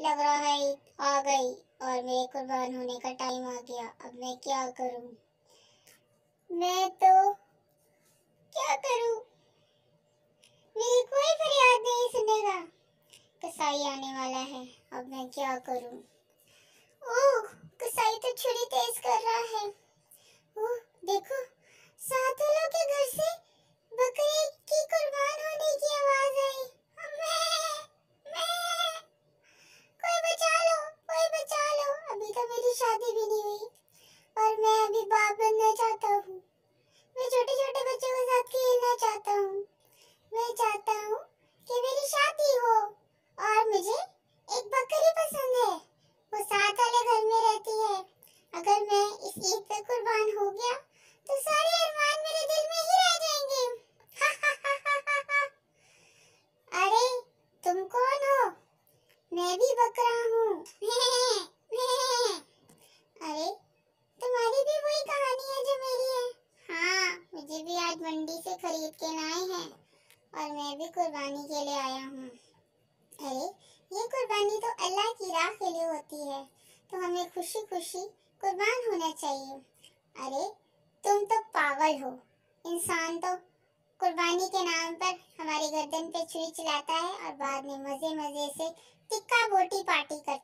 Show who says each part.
Speaker 1: लग रहा है आ गई और मेरे कुर्बान होने का टाइम आ गया। अब मैं क्या करूँ? मैं तो क्या करूँ? मेरी कोई फरियाद नहीं सुनेगा कसाई आने वाला है। अब मैं क्या करूँ? ओह कसाई तो छुरी तेज कर रहा है ओह देखो साथ वालों के घर से बकरे की कुर्बान होने की आवाज़ आई मैं मैं कोई बचा लो कोई बचा लो अभी तो मेरी शादी भी नहीं हुई और मैं अभी बाप बनना चाहता हूँ मैं छोटे छोटे बच्चों के साथ खेलना चाहता हूँ मैं चाहता हूँ कि मेरी शादी हो और मुझे एक बकरी पसंद है वो साथ वाले घर में रहती है अगर मैं इस ईद पे कुर्बान हो गया तो सारे अरमान मेरे दिल में ही रह जाएँगे अरे तुम कौन हो मैं भी बकरा हूँ। अरे, तुम्हारी भी वही कहानी है जो मेरी है। हाँ मुझे भी आज मंडी से खरीद के लाए हैं और मैं भी कुर्बानी के लिए आया हूँ। अरे, ये कुर्बानी तो अल्लाह की राह के लिए होती है तो हमें खुशी खुशी कुर्बान होना चाहिए। अरे, तुम तो पागल हो। इंसान तो कुर्बानी के नाम पर हमारी गर्दन पे छुरी चलाता है और बाद में मज़े मज़े से बोटी पार्टी कहें